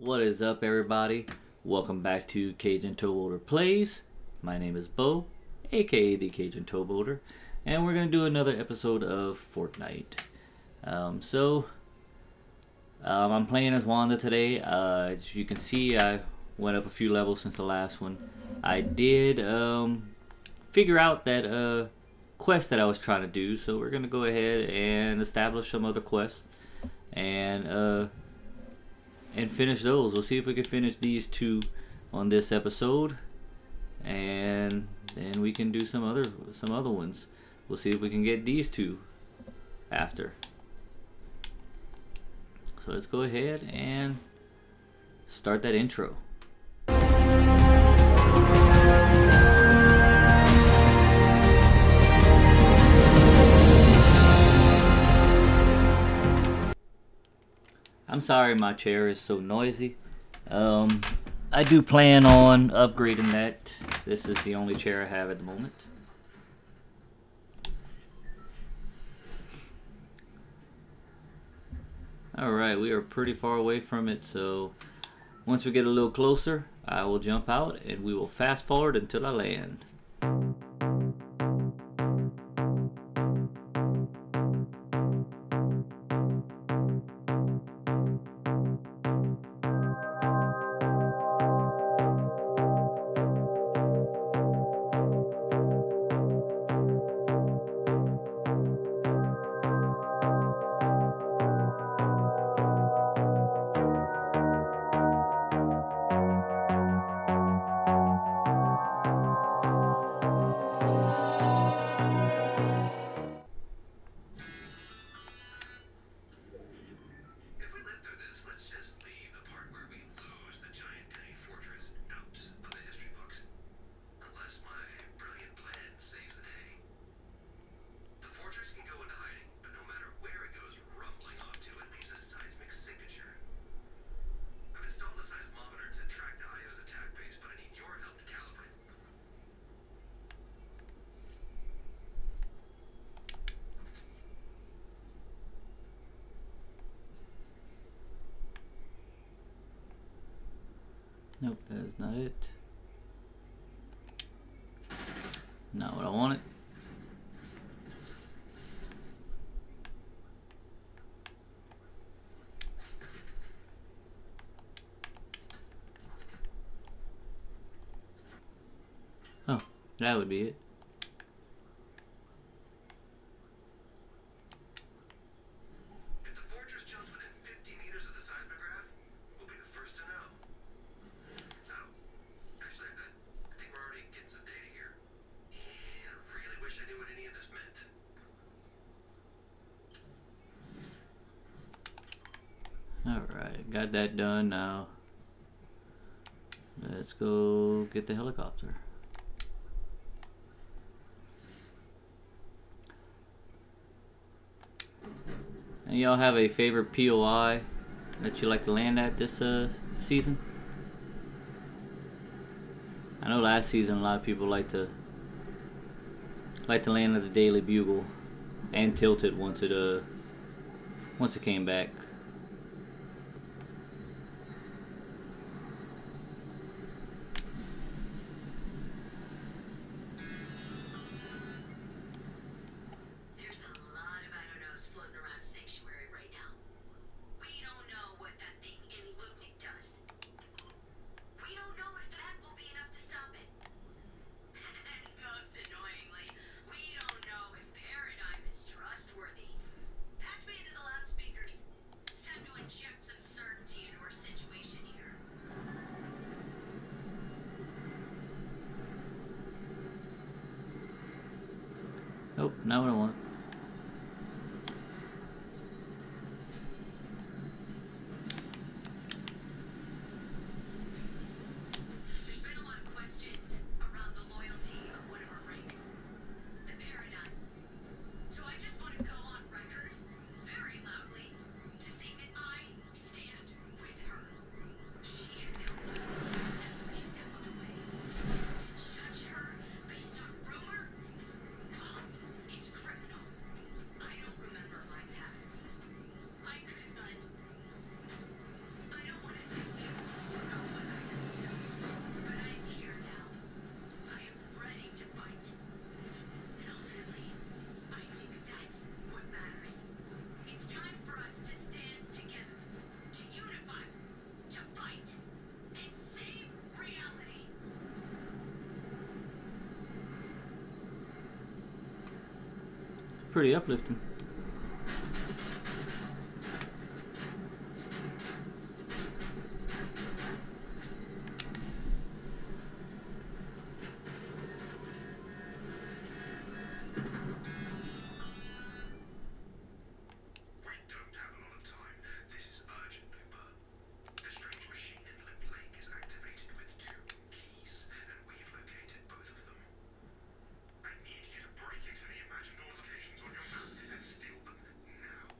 What is up, everybody? Welcome back to Kajun Towboater Plays. My name is Bo, aka the Kajun Towboater, and we're gonna do another episode of Fortnite. Um, so, um, I'm playing as Wanda today. Uh, as you can see, I went up a few levels since the last one. I did um, figure out that uh, quest that I was trying to do, so we're gonna go ahead and establish some other quests and uh, and finish those. We'll see if we can finish these two on this episode, and then we can do some other some other ones. We'll see if we can get these two after. So let's go ahead and start that intro. I'm sorry my chair is so noisy. Um, I do plan on upgrading that. This is the only chair I have at the moment. Alright, we are pretty far away from it, so once we get a little closer, I will jump out and we will fast forward until I land. Nope, that is not it. Not what I wanted. Oh, that would be it. If the fortress jumps within 50 meters of the seismograph, we'll be the first to know. Oh, actually, I, I think we're already getting some data here. And I really wish I knew what any of this meant. Alright, got that done now. Let's go get the helicopter. And y'all have a favorite POI that you like to land at this uh, season? I know last season a lot of people like to like to land at the Daily Bugle and Tilted once it uh once it came back. There's a lot of I don't knows floating around Sanctuary right now. We don't know what that thing in Lutnik does. We don't know if that will be enough to stop it. And most annoyingly, we don't know if Paradigm is trustworthy. Patch me into the loudspeakers. It's time to inject some certainty into our situation here. Not what I want. There's been a lot of questions around the loyalty of one of our ranks, the Paradigm. So I just want to go on record, very loudly, to say that I stand with her. She has helped us every step of the way. To judge her based on rumor, well, it's criminal. Pretty uplifting. We don't have a lot of time. This is urgent, Looper. The strange machine in Limp Lake is activated with two keys, and we've located both of them. I need you to break into the Imagined Order locations on your map and steal them now.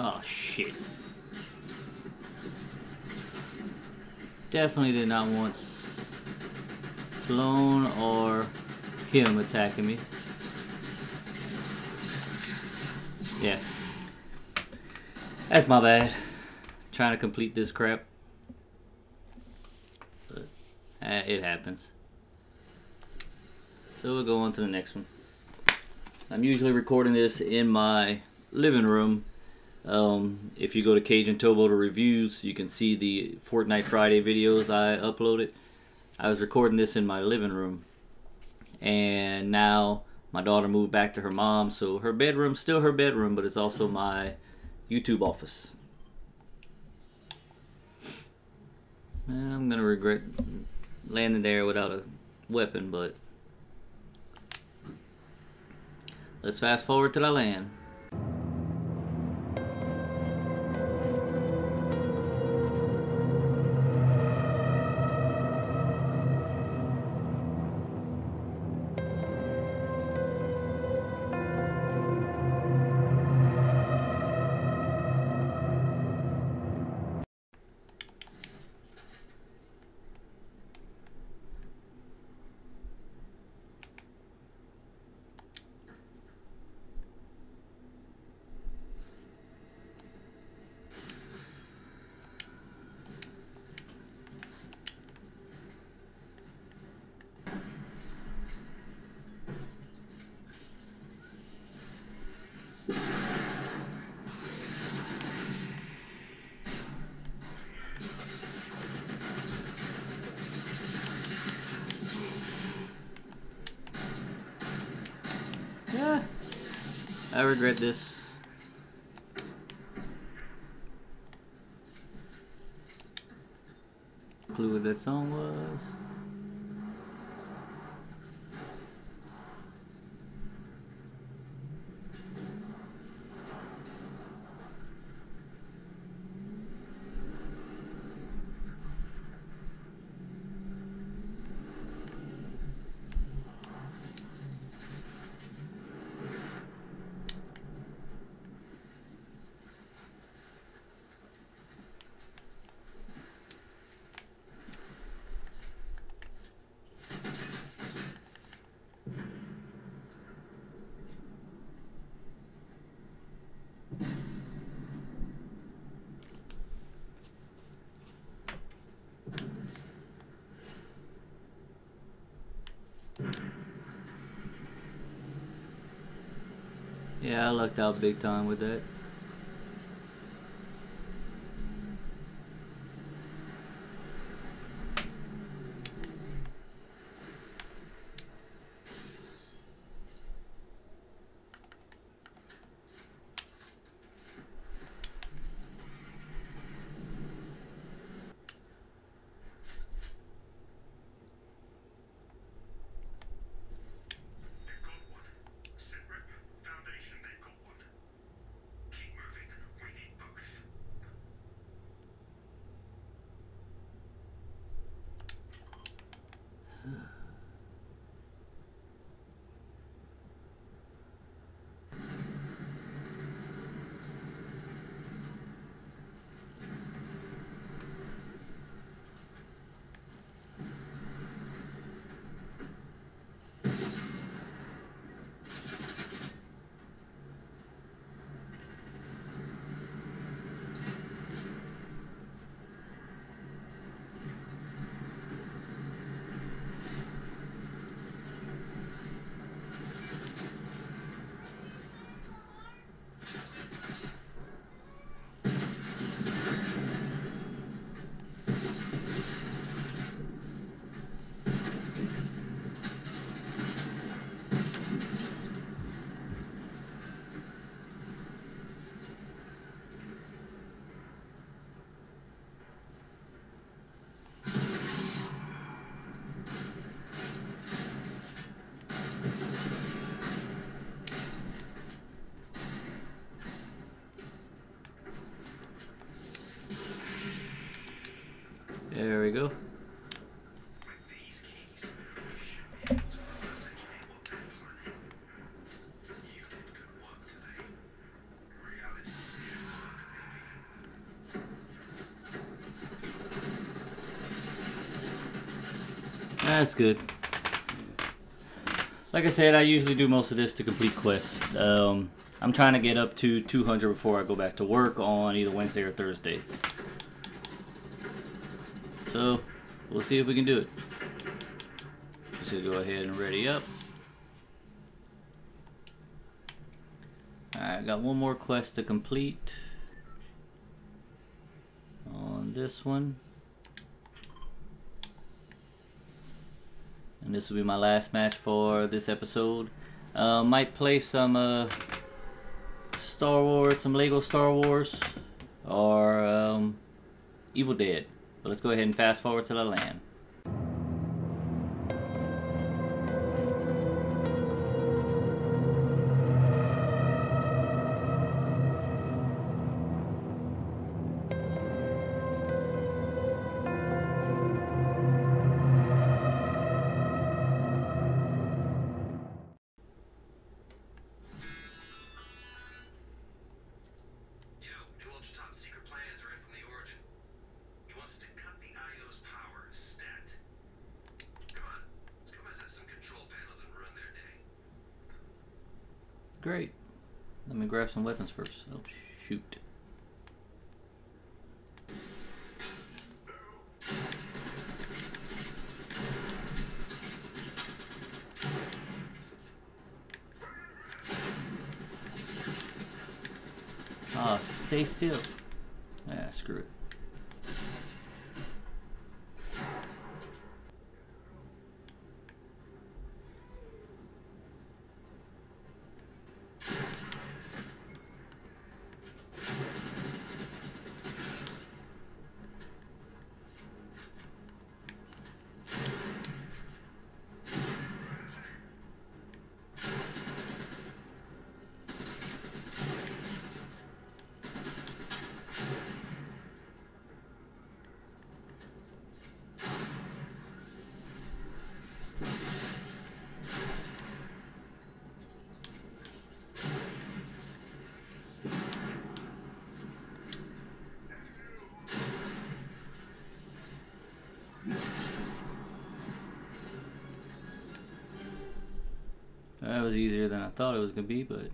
Oh shit. Definitely did not want Slone or him attacking me. Yeah. That's my bad. Trying to complete this crap. But eh, it happens. So we'll go on to the next one. I'm usually recording this in my living room um, if you go to Kajun Towboater Reviews, you can see the Fortnite Friday videos I uploaded. I was recording this in my living room, and now my daughter moved back to her mom, so her bedroom's still her bedroom, but it's also my YouTube office. And I'm gonna regret landing there without a weapon, but let's fast forward till I land. I regret this. Clue what that song was. Yeah, I lucked out big time with that. Huh. Reality we go. That's good. Like I said, I usually do most of this to complete quests. Um, I'm trying to get up to 200 before I go back to work on either Wednesday or Thursday. So, we'll see if we can do it. Gonna go ahead and ready up. Alright, got one more quest to complete. On this one. and this will be my last match for this episode. Uh, might play some uh, Star Wars, some Lego Star Wars, or um, Evil Dead. Let's go ahead and fast forward to the land. Great. Let me grab some weapons first. Oh, shoot. Ah, stay still. Ah, screw it. Was easier than I thought it was gonna be, but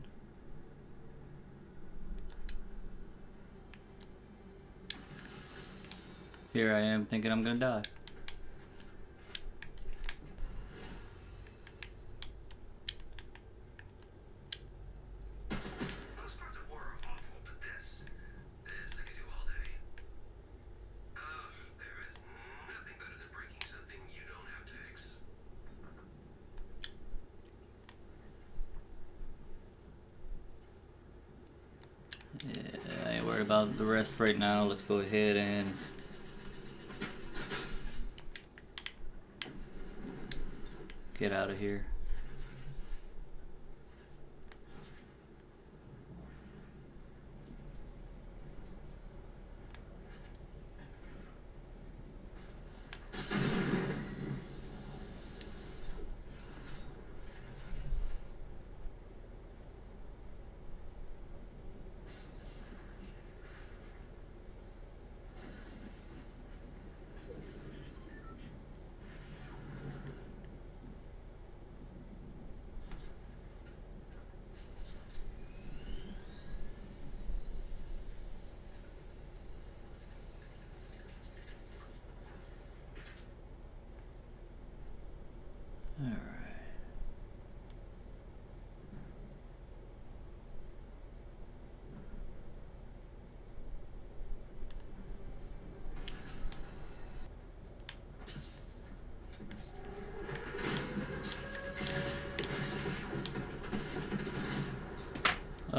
here I am thinking I'm gonna die. Most parts of war are awful, but this, this I could do all day. Oh, there is nothing better than breaking something you don't have to fix. Yeah, I ain't worried about the rest right now. Let's go ahead and get out of here.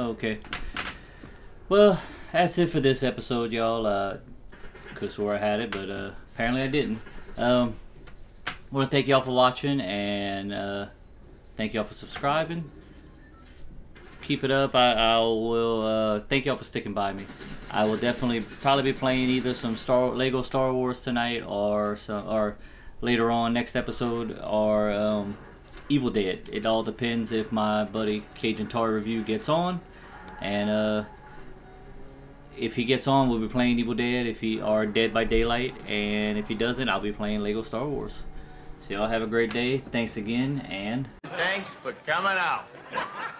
Okay. Well, that's it for this episode, y'all. Uh, could swore I had it, but uh, apparently I didn't. Um, want to thank y'all for watching and uh, thank y'all for subscribing. keep it up. I, I will uh, thank y'all for sticking by me. I will definitely probably be playing either some Star Lego Star Wars tonight or some or later on next episode or um, Evil Dead. It all depends if my buddy Cajun Tar Review gets on, and uh, if he gets on, we'll be playing Evil Dead. If he or Dead by Daylight, and if he doesn't, I'll be playing Lego Star Wars. So y'all have a great day. Thanks again, and Thanks for coming out.